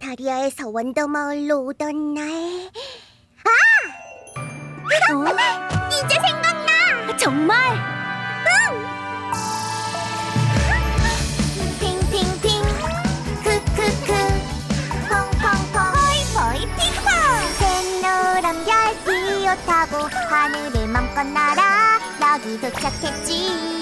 마리아에서 원더마을로 오던 날. 아! 이제 생각나! 정말? 핑핑핑 크크크 펑펑펑 포이포이 핑퐁 샛노란 별 기어 타고 하늘을 맘껏 날아 여기 도착했지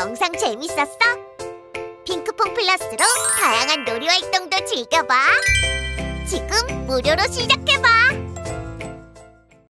영상 재밌었어? 핑크퐁 플러스로 다양한 놀이 활동도 즐겨봐 지금 무료로 시작해봐